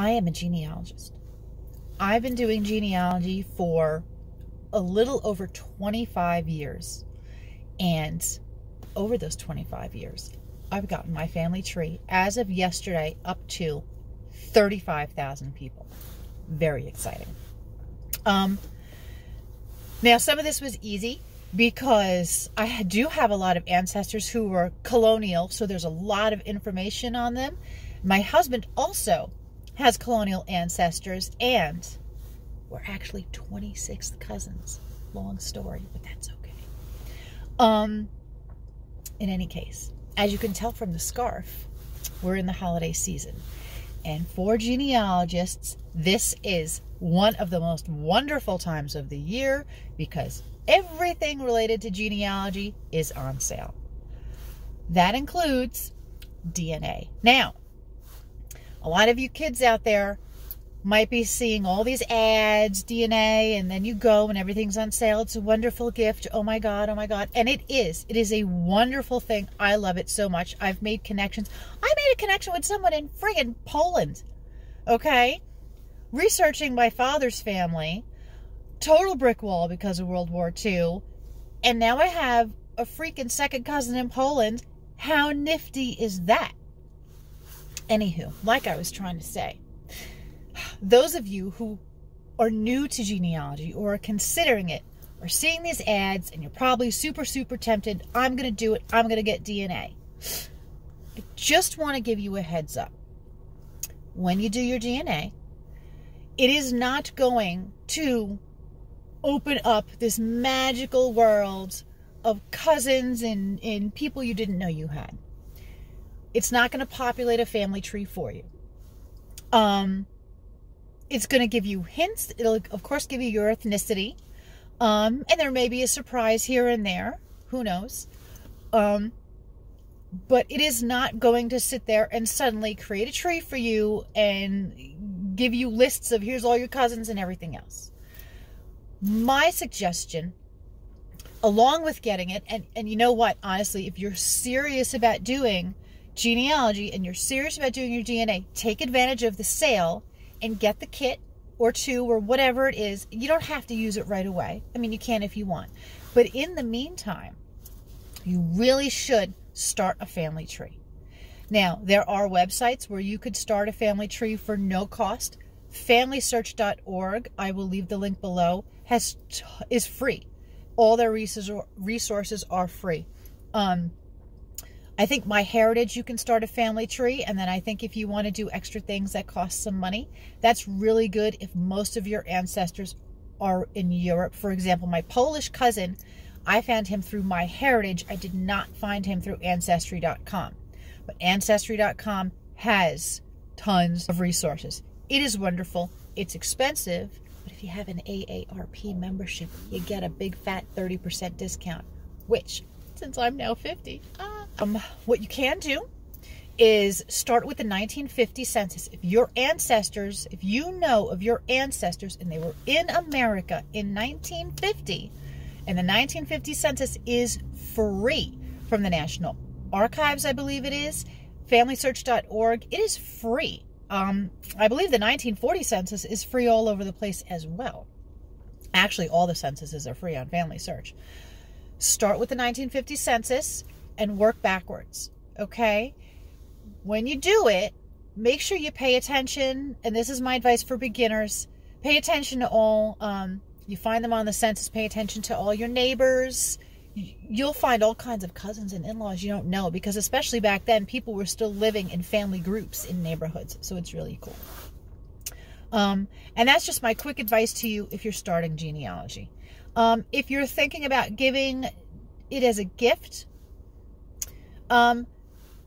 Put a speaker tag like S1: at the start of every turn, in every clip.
S1: I am a genealogist. I've been doing genealogy for a little over 25 years. And over those 25 years, I've gotten my family tree as of yesterday up to 35,000 people. Very exciting. Um, now, some of this was easy because I do have a lot of ancestors who were colonial, so there's a lot of information on them. My husband also has colonial ancestors, and we're actually 26th cousins. Long story, but that's okay. Um, in any case, as you can tell from the scarf, we're in the holiday season. And for genealogists, this is one of the most wonderful times of the year because everything related to genealogy is on sale. That includes DNA. Now, a lot of you kids out there might be seeing all these ads, DNA, and then you go and everything's on sale. It's a wonderful gift. Oh my God, oh my God. And it is. It is a wonderful thing. I love it so much. I've made connections. I made a connection with someone in friggin' Poland. Okay? Researching my father's family. Total brick wall because of World War II. And now I have a freaking second cousin in Poland. How nifty is that? Anywho, like I was trying to say those of you who are new to genealogy or are considering it or seeing these ads and you're probably super, super tempted, I'm going to do it, I'm going to get DNA. I just want to give you a heads up. When you do your DNA, it is not going to open up this magical world of cousins and, and people you didn't know you had. It's not going to populate a family tree for you. Um, it's going to give you hints. It'll, of course, give you your ethnicity. Um, and there may be a surprise here and there. Who knows? Um, but it is not going to sit there and suddenly create a tree for you and give you lists of here's all your cousins and everything else. My suggestion, along with getting it, and, and you know what, honestly, if you're serious about doing genealogy and you're serious about doing your DNA, take advantage of the sale and get the kit or two or whatever it is. You don't have to use it right away. I mean, you can if you want. But in the meantime, you really should start a family tree. Now, there are websites where you could start a family tree for no cost. FamilySearch.org, I will leave the link below, has is free. All their resources are free. Um, I think MyHeritage, you can start a family tree. And then I think if you want to do extra things that cost some money, that's really good if most of your ancestors are in Europe. For example, my Polish cousin, I found him through MyHeritage. I did not find him through ancestry.com. But ancestry.com has tons of resources. It is wonderful. It's expensive, but if you have an AARP membership, you get a big fat 30% discount, which since I'm now 50, ah, um, what you can do is start with the 1950 census. If your ancestors, if you know of your ancestors and they were in America in 1950, and the 1950 census is free from the National Archives, I believe it is, familysearch.org, it is free. Um, I believe the 1940 census is free all over the place as well. Actually, all the censuses are free on Family Search. Start with the 1950 census and work backwards. Okay? When you do it, make sure you pay attention. And this is my advice for beginners pay attention to all, um, you find them on the census, pay attention to all your neighbors. You'll find all kinds of cousins and in laws you don't know because, especially back then, people were still living in family groups in neighborhoods. So it's really cool. Um, and that's just my quick advice to you if you're starting genealogy. Um, if you're thinking about giving it as a gift, um,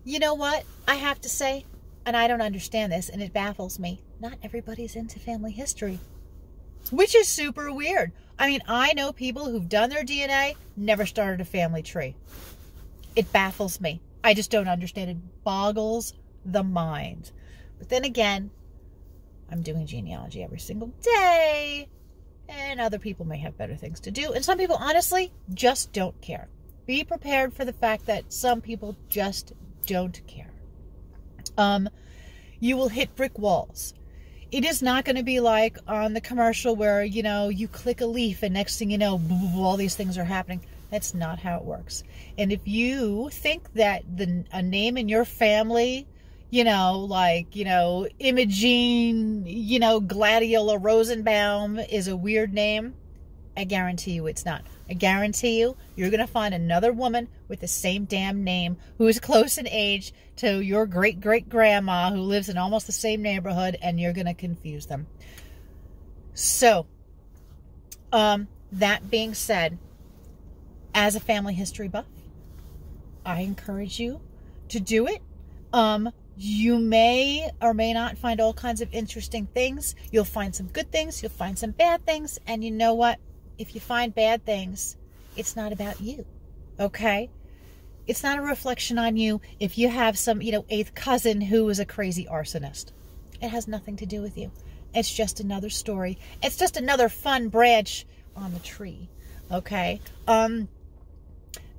S1: you know what? I have to say, and I don't understand this, and it baffles me. Not everybody's into family history, which is super weird. I mean, I know people who've done their DNA, never started a family tree. It baffles me. I just don't understand. It boggles the mind. But then again, I'm doing genealogy every single day, and other people may have better things to do. And some people, honestly, just don't care. Be prepared for the fact that some people just don't care. Um, you will hit brick walls. it is not going to be like on the commercial where, you know, you click a leaf and next thing you know, all these things are happening. That's not how it works. And if you think that the a name in your family, you know, like, you know, Imogene, you know, Gladiola Rosenbaum is a weird name, I guarantee you it's not. I guarantee you, you're going to find another woman with the same damn name who is close in age to your great great grandma who lives in almost the same neighborhood, and you're going to confuse them. So, um, that being said, as a family history buff, I encourage you to do it. Um, you may or may not find all kinds of interesting things. You'll find some good things, you'll find some bad things, and you know what? If you find bad things, it's not about you. Okay? It's not a reflection on you if you have some, you know, eighth cousin who is a crazy arsonist. It has nothing to do with you. It's just another story. It's just another fun branch on the tree. Okay? Um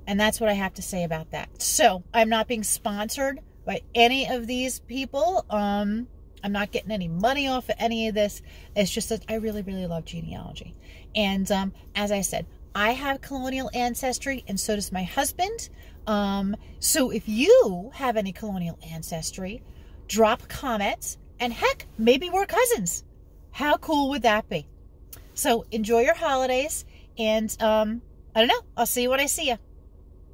S1: and that's what I have to say about that. So, I'm not being sponsored by any of these people. Um I'm not getting any money off of any of this. It's just that I really, really love genealogy. And um, as I said, I have colonial ancestry, and so does my husband. Um, so if you have any colonial ancestry, drop comments, and heck, maybe we're cousins. How cool would that be? So enjoy your holidays, and um, I don't know. I'll see you when I see you.